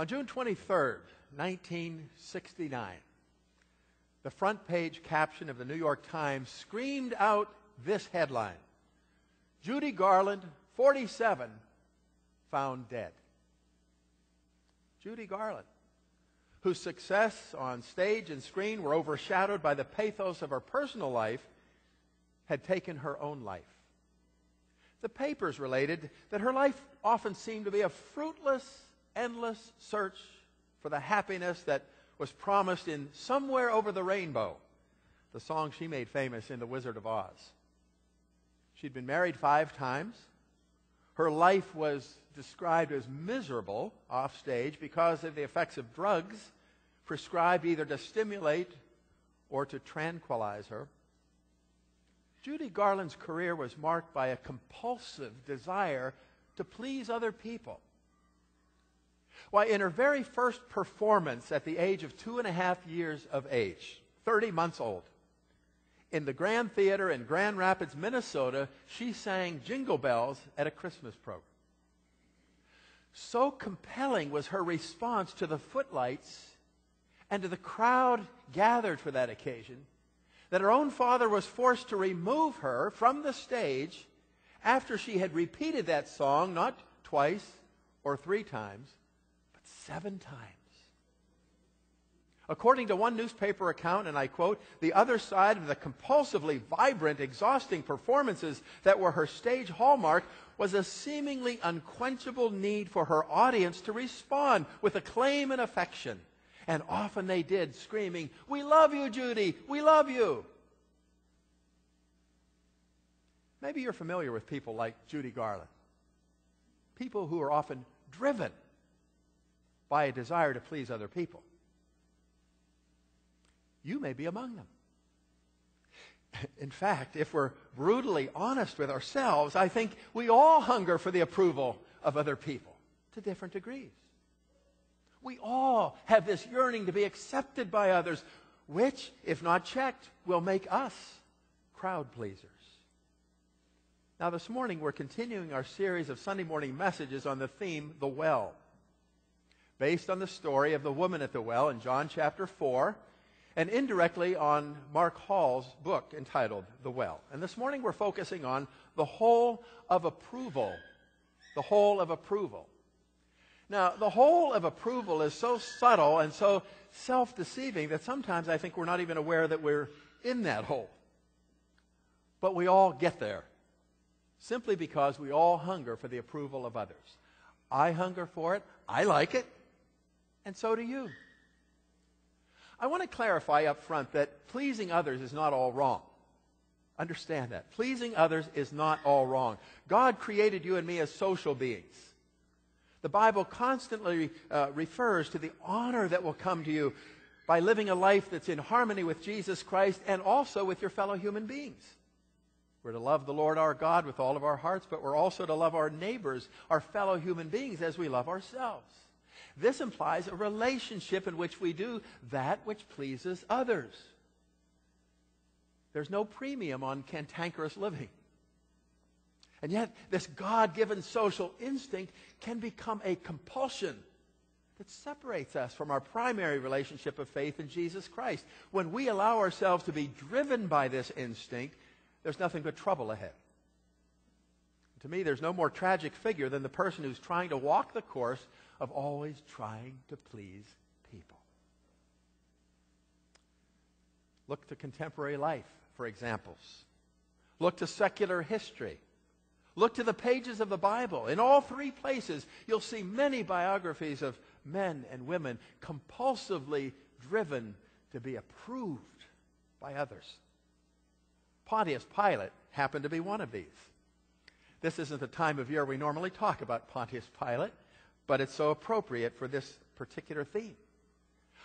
On June 23rd, 1969, the front page caption of the New York Times screamed out this headline Judy Garland, 47, found dead. Judy Garland, whose success on stage and screen were overshadowed by the pathos of her personal life, had taken her own life. The papers related that her life often seemed to be a fruitless, endless search for the happiness that was promised in Somewhere Over the Rainbow, the song she made famous in The Wizard of Oz. She'd been married five times. Her life was described as miserable offstage because of the effects of drugs prescribed either to stimulate or to tranquilize her. Judy Garland's career was marked by a compulsive desire to please other people. Why, in her very first performance at the age of two and a half years of age, 30 months old, in the Grand Theater in Grand Rapids, Minnesota, she sang Jingle Bells at a Christmas program. So compelling was her response to the footlights and to the crowd gathered for that occasion that her own father was forced to remove her from the stage after she had repeated that song not twice or three times, seven times. According to one newspaper account, and I quote, the other side of the compulsively vibrant, exhausting performances that were her stage hallmark was a seemingly unquenchable need for her audience to respond with acclaim and affection. And often they did, screaming, We love you, Judy! We love you! Maybe you're familiar with people like Judy Garland. People who are often driven by a desire to please other people. You may be among them. In fact, if we're brutally honest with ourselves, I think we all hunger for the approval of other people to different degrees. We all have this yearning to be accepted by others, which, if not checked, will make us crowd pleasers. Now, this morning we're continuing our series of Sunday morning messages on the theme, the well, based on the story of the woman at the well in John chapter 4 and indirectly on Mark Hall's book entitled The Well. And this morning we're focusing on the hole of approval. The hole of approval. Now, the hole of approval is so subtle and so self deceiving that sometimes I think we're not even aware that we're in that hole. But we all get there simply because we all hunger for the approval of others. I hunger for it, I like it, and so do you. I want to clarify up front that pleasing others is not all wrong. Understand that. Pleasing others is not all wrong. God created you and me as social beings. The Bible constantly uh, refers to the honor that will come to you by living a life that's in harmony with Jesus Christ and also with your fellow human beings. We're to love the Lord our God with all of our hearts, but we're also to love our neighbors, our fellow human beings, as we love ourselves. This implies a relationship in which we do that which pleases others. There's no premium on cantankerous living. And yet, this God given social instinct can become a compulsion that separates us from our primary relationship of faith in Jesus Christ. When we allow ourselves to be driven by this instinct, there's nothing but trouble ahead. To me, there's no more tragic figure than the person who's trying to walk the course of always trying to please people. Look to contemporary life for examples. Look to secular history. Look to the pages of the Bible. In all three places, you'll see many biographies of men and women compulsively driven to be approved by others. Pontius Pilate happened to be one of these. This isn't the time of year we normally talk about Pontius Pilate but it's so appropriate for this particular theme.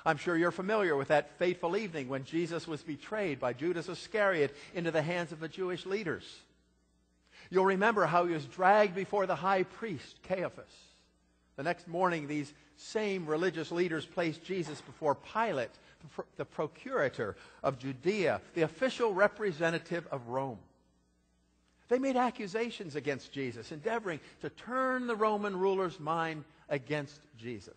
I'm sure you're familiar with that fateful evening when Jesus was betrayed by Judas Iscariot into the hands of the Jewish leaders. You'll remember how he was dragged before the high priest, Caiaphas. The next morning, these same religious leaders placed Jesus before Pilate, the procurator of Judea, the official representative of Rome. They made accusations against Jesus, endeavoring to turn the Roman ruler's mind against Jesus.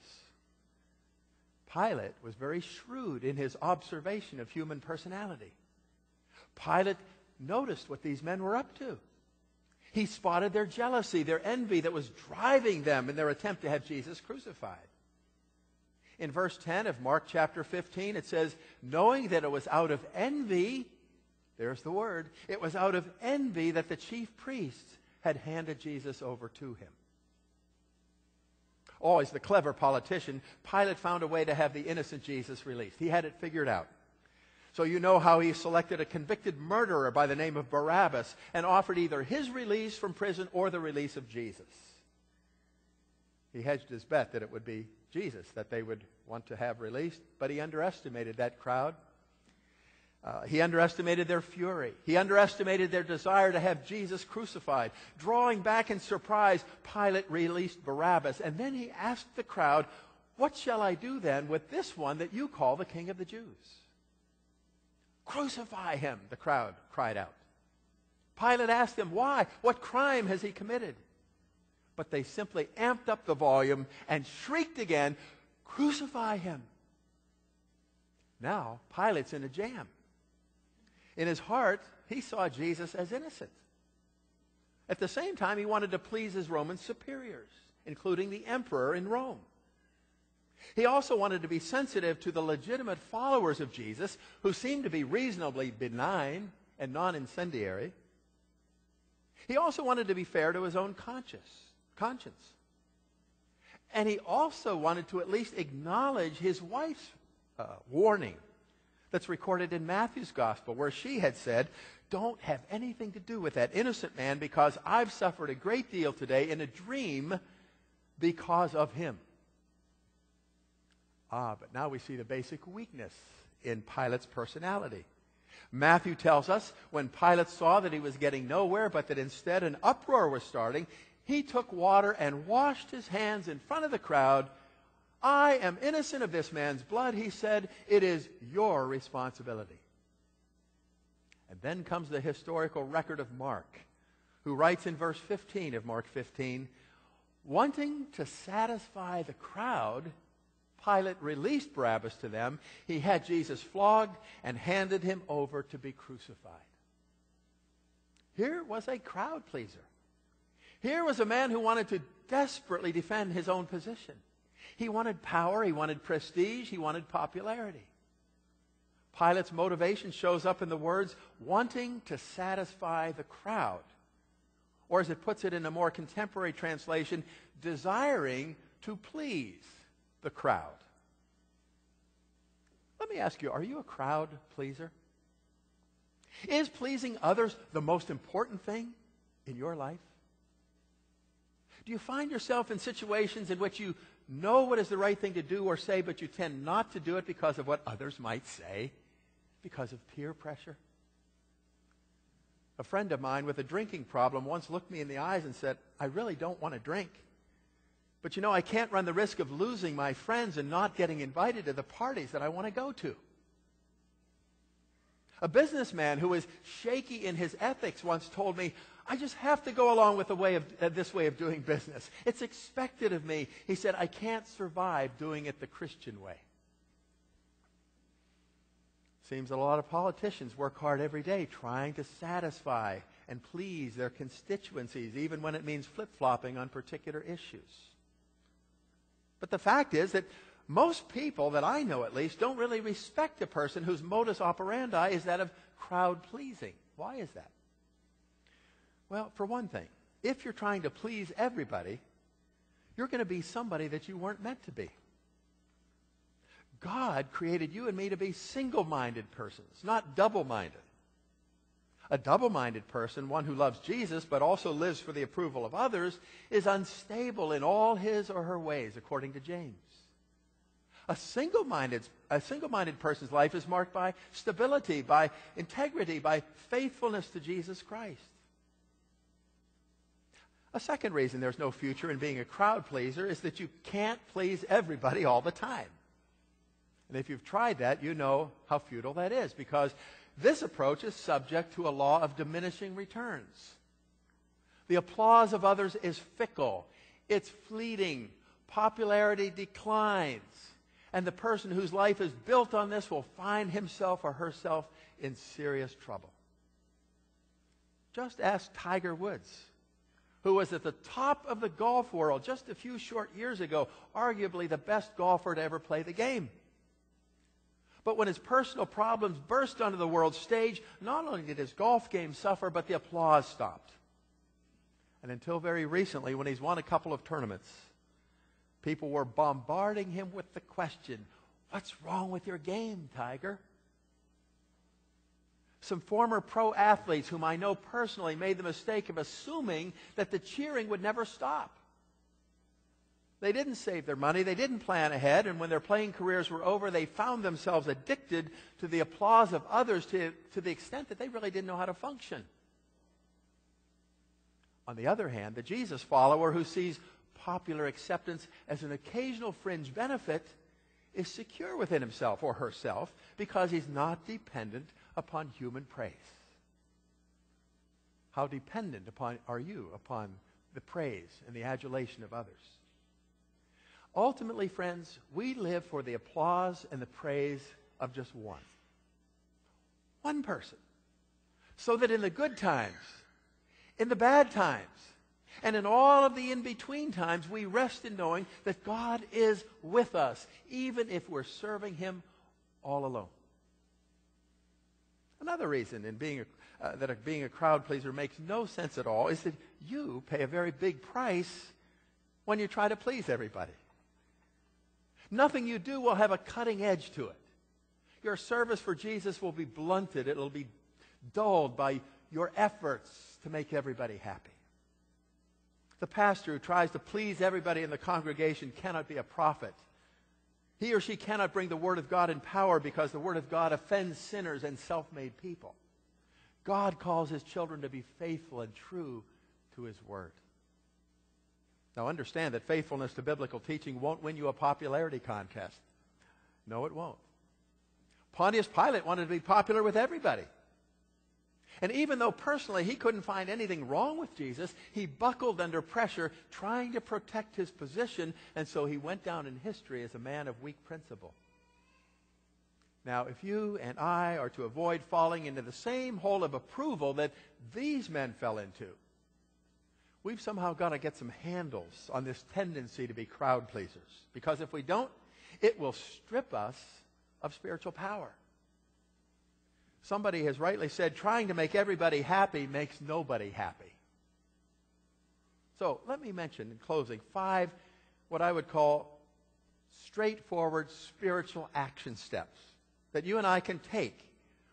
Pilate was very shrewd in his observation of human personality. Pilate noticed what these men were up to. He spotted their jealousy, their envy that was driving them in their attempt to have Jesus crucified. In verse 10 of Mark chapter 15, it says, Knowing that it was out of envy, there's the word, it was out of envy that the chief priests had handed Jesus over to him. Always the clever politician, Pilate found a way to have the innocent Jesus released. He had it figured out. So you know how he selected a convicted murderer by the name of Barabbas and offered either his release from prison or the release of Jesus. He hedged his bet that it would be Jesus that they would want to have released, but he underestimated that crowd. Uh, he underestimated their fury. He underestimated their desire to have Jesus crucified. Drawing back in surprise, Pilate released Barabbas, and then he asked the crowd, What shall I do then with this one that you call the King of the Jews? Crucify him, the crowd cried out. Pilate asked them, Why? What crime has he committed? But they simply amped up the volume and shrieked again, Crucify him. Now, Pilate's in a jam. In his heart, he saw Jesus as innocent. At the same time, he wanted to please his Roman superiors, including the emperor in Rome. He also wanted to be sensitive to the legitimate followers of Jesus, who seemed to be reasonably benign and non incendiary. He also wanted to be fair to his own conscience. conscience. And he also wanted to at least acknowledge his wife's uh, warning that's recorded in Matthew's gospel, where she had said, Don't have anything to do with that innocent man because I've suffered a great deal today in a dream because of him. Ah, but now we see the basic weakness in Pilate's personality. Matthew tells us when Pilate saw that he was getting nowhere, but that instead an uproar was starting, he took water and washed his hands in front of the crowd I am innocent of this man's blood, he said. It is your responsibility. And then comes the historical record of Mark, who writes in verse 15 of Mark 15, wanting to satisfy the crowd, Pilate released Barabbas to them. He had Jesus flogged and handed him over to be crucified. Here was a crowd pleaser. Here was a man who wanted to desperately defend his own position. He wanted power, he wanted prestige, he wanted popularity. Pilate's motivation shows up in the words, wanting to satisfy the crowd. Or as it puts it in a more contemporary translation, desiring to please the crowd. Let me ask you, are you a crowd pleaser? Is pleasing others the most important thing in your life? Do you find yourself in situations in which you know what is the right thing to do or say, but you tend not to do it because of what others might say, because of peer pressure. A friend of mine with a drinking problem once looked me in the eyes and said, I really don't want to drink. But you know, I can't run the risk of losing my friends and not getting invited to the parties that I want to go to. A businessman who was shaky in his ethics once told me, I just have to go along with the way of, uh, this way of doing business. It's expected of me. He said, I can't survive doing it the Christian way. Seems that a lot of politicians work hard every day trying to satisfy and please their constituencies, even when it means flip flopping on particular issues. But the fact is that most people that I know at least don't really respect a person whose modus operandi is that of crowd pleasing. Why is that? Well, for one thing, if you're trying to please everybody, you're going to be somebody that you weren't meant to be. God created you and me to be single minded persons, not double minded. A double minded person, one who loves Jesus but also lives for the approval of others, is unstable in all his or her ways, according to James. A single minded a single minded person's life is marked by stability, by integrity, by faithfulness to Jesus Christ. A second reason there's no future in being a crowd pleaser is that you can't please everybody all the time. And if you've tried that, you know how futile that is because this approach is subject to a law of diminishing returns. The applause of others is fickle, it's fleeting, popularity declines. And the person whose life is built on this will find himself or herself in serious trouble. Just ask Tiger Woods, who was at the top of the golf world just a few short years ago, arguably the best golfer to ever play the game. But when his personal problems burst onto the world stage, not only did his golf game suffer, but the applause stopped. And until very recently, when he's won a couple of tournaments, people were bombarding him with the question, What's wrong with your game, Tiger? Some former pro athletes whom I know personally made the mistake of assuming that the cheering would never stop. They didn't save their money. They didn't plan ahead. And when their playing careers were over, they found themselves addicted to the applause of others to, to the extent that they really didn't know how to function. On the other hand, the Jesus follower who sees popular acceptance as an occasional fringe benefit is secure within himself or herself because he's not dependent upon human praise. How dependent upon are you upon the praise and the adulation of others? Ultimately, friends, we live for the applause and the praise of just one. One person. So that in the good times, in the bad times, and in all of the in between times, we rest in knowing that God is with us, even if we're serving Him all alone. Another reason in being a, uh, that a, being a crowd pleaser makes no sense at all is that you pay a very big price when you try to please everybody. Nothing you do will have a cutting edge to it. Your service for Jesus will be blunted. It'll be dulled by your efforts to make everybody happy. The pastor who tries to please everybody in the congregation cannot be a prophet. He or she cannot bring the Word of God in power because the Word of God offends sinners and self made people. God calls His children to be faithful and true to His Word. Now, understand that faithfulness to biblical teaching won't win you a popularity contest. No, it won't. Pontius Pilate wanted to be popular with everybody. And even though personally he couldn't find anything wrong with Jesus, he buckled under pressure trying to protect his position, and so he went down in history as a man of weak principle. Now, if you and I are to avoid falling into the same hole of approval that these men fell into, we've somehow got to get some handles on this tendency to be crowd pleasers. Because if we don't, it will strip us of spiritual power. Somebody has rightly said, trying to make everybody happy makes nobody happy. So let me mention in closing five what I would call straightforward spiritual action steps that you and I can take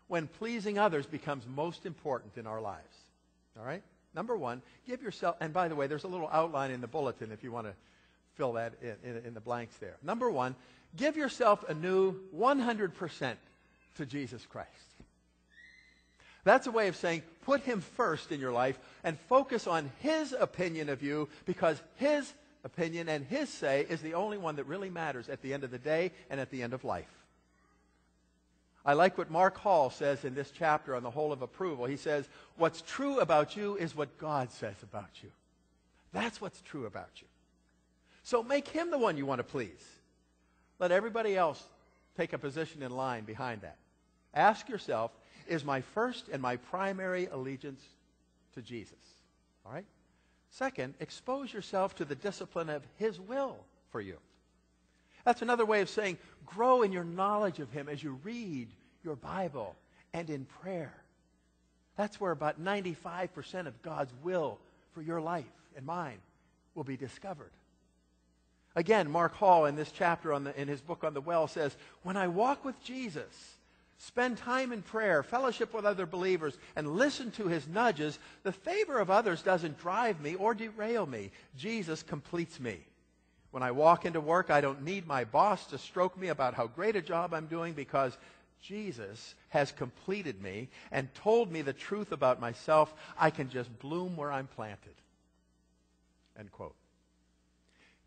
when pleasing others becomes most important in our lives. All right? Number one, give yourself, and by the way, there's a little outline in the bulletin if you want to fill that in, in, in the blanks there. Number one, give yourself a new 100% to Jesus Christ. That's a way of saying put him first in your life and focus on his opinion of you because his opinion and his say is the only one that really matters at the end of the day and at the end of life. I like what Mark Hall says in this chapter on the hole of approval. He says, What's true about you is what God says about you. That's what's true about you. So make him the one you want to please. Let everybody else take a position in line behind that. Ask yourself, is my first and my primary allegiance to Jesus? All right? Second, expose yourself to the discipline of his will for you. That's another way of saying grow in your knowledge of Him as you read your Bible and in prayer. That's where about 95% of God's will for your life and mine will be discovered. Again, Mark Hall in this chapter on the, in his book on the well says, When I walk with Jesus, spend time in prayer, fellowship with other believers, and listen to his nudges, the favor of others doesn't drive me or derail me. Jesus completes me. When I walk into work, I don't need my boss to stroke me about how great a job I'm doing because Jesus has completed me and told me the truth about myself. I can just bloom where I'm planted. End quote.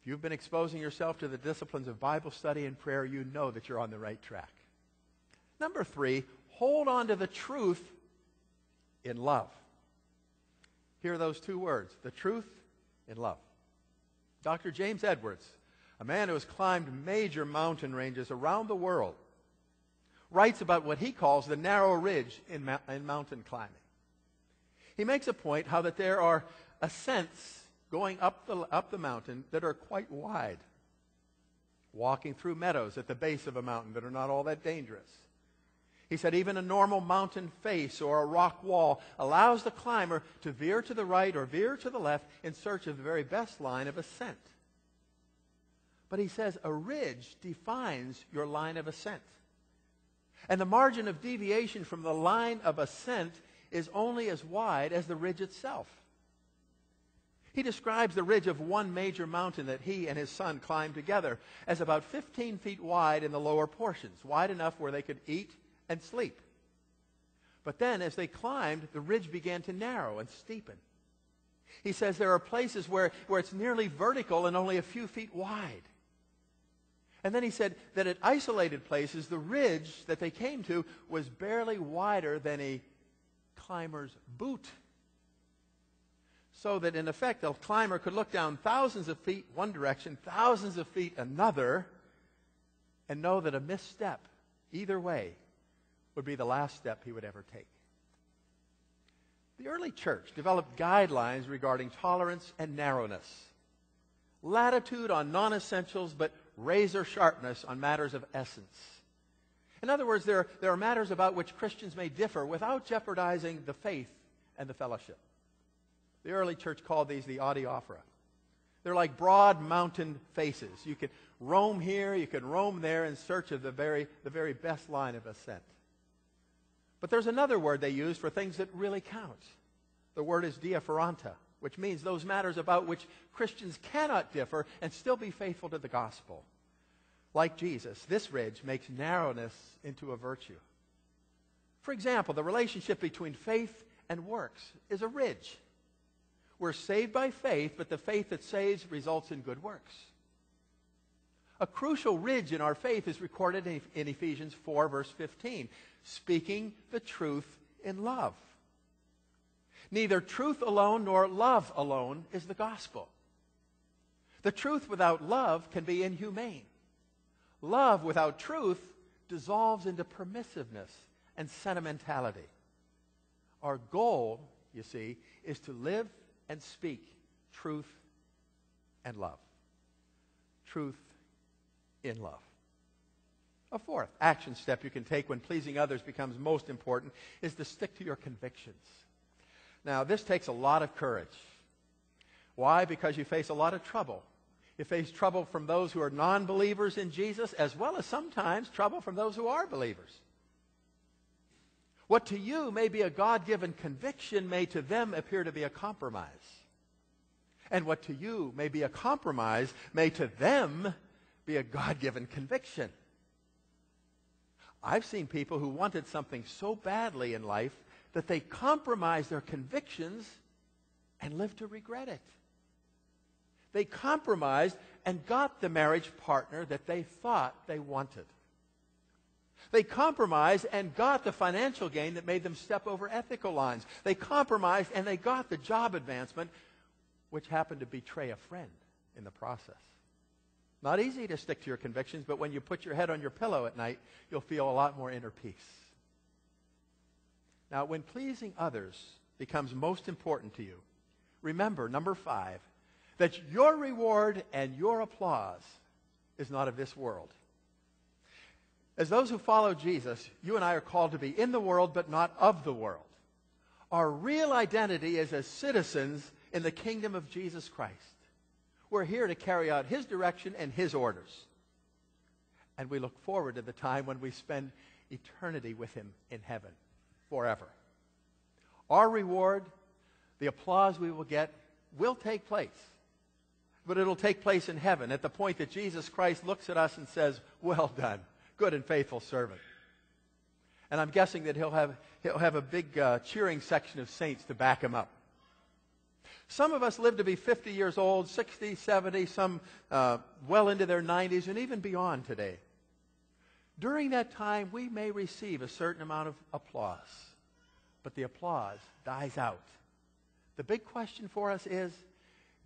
If you've been exposing yourself to the disciplines of Bible study and prayer, you know that you're on the right track. Number three, hold on to the truth in love. Hear those two words the truth in love. Dr. James Edwards, a man who has climbed major mountain ranges around the world, writes about what he calls the narrow ridge in, ma- in mountain climbing. He makes a point how that there are ascents going up the, up the mountain that are quite wide, walking through meadows at the base of a mountain that are not all that dangerous. He said even a normal mountain face or a rock wall allows the climber to veer to the right or veer to the left in search of the very best line of ascent. But he says a ridge defines your line of ascent. And the margin of deviation from the line of ascent is only as wide as the ridge itself. He describes the ridge of one major mountain that he and his son climbed together as about 15 feet wide in the lower portions, wide enough where they could eat and sleep. But then, as they climbed, the ridge began to narrow and steepen. He says there are places where, where it's nearly vertical and only a few feet wide. And then he said that at isolated places, the ridge that they came to was barely wider than a climber's boot. So that in effect, a climber could look down thousands of feet one direction, thousands of feet another, and know that a misstep, either way, would be the last step he would ever take. The early church developed guidelines regarding tolerance and narrowness, latitude on non essentials, but razor sharpness on matters of essence. In other words, there, there are matters about which Christians may differ without jeopardizing the faith and the fellowship. The early church called these the adiaphora. They're like broad mountain faces. You can roam here, you can roam there in search of the very, the very best line of ascent. But there's another word they use for things that really count. The word is diaphoronta, which means those matters about which Christians cannot differ and still be faithful to the gospel. Like Jesus, this ridge makes narrowness into a virtue. For example, the relationship between faith and works is a ridge. We're saved by faith, but the faith that saves results in good works. A crucial ridge in our faith is recorded in Ephesians 4, verse 15, speaking the truth in love. Neither truth alone nor love alone is the gospel. The truth without love can be inhumane. Love without truth dissolves into permissiveness and sentimentality. Our goal, you see, is to live and speak truth and love. Truth in love. A fourth action step you can take when pleasing others becomes most important is to stick to your convictions. Now, this takes a lot of courage. Why? Because you face a lot of trouble. You face trouble from those who are non believers in Jesus, as well as sometimes trouble from those who are believers. What to you may be a God given conviction may to them appear to be a compromise. And what to you may be a compromise may to them be a God given conviction. I've seen people who wanted something so badly in life that they compromised their convictions and lived to regret it. They compromised and got the marriage partner that they thought they wanted. They compromised and got the financial gain that made them step over ethical lines. They compromised and they got the job advancement, which happened to betray a friend in the process. Not easy to stick to your convictions, but when you put your head on your pillow at night, you'll feel a lot more inner peace. Now, when pleasing others becomes most important to you, remember, number five, that your reward and your applause is not of this world. As those who follow Jesus, you and I are called to be in the world, but not of the world. Our real identity is as citizens in the kingdom of Jesus Christ. We're here to carry out his direction and his orders. And we look forward to the time when we spend eternity with him in heaven forever. Our reward, the applause we will get, will take place. But it'll take place in heaven at the point that Jesus Christ looks at us and says, Well done good and faithful servant. And I'm guessing that he'll have, he'll have a big uh, cheering section of saints to back him up. Some of us live to be 50 years old, 60, 70, some uh, well into their 90s, and even beyond today. During that time, we may receive a certain amount of applause, but the applause dies out. The big question for us is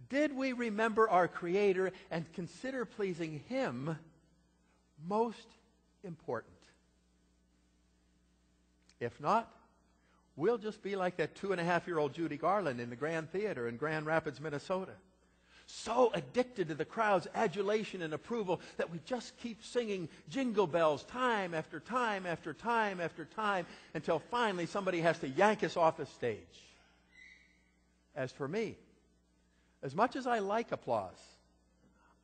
Did we remember our Creator and consider pleasing Him most important? If not, we'll just be like that two and a half year old Judy Garland in the Grand Theater in Grand Rapids, Minnesota. So addicted to the crowd's adulation and approval that we just keep singing jingle bells time after time after time after time until finally somebody has to yank us off the stage. As for me, as much as I like applause,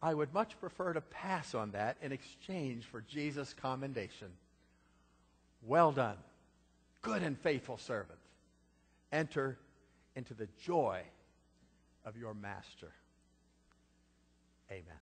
I would much prefer to pass on that in exchange for Jesus' commendation. Well done, good and faithful servant. Enter into the joy of your master. Amen.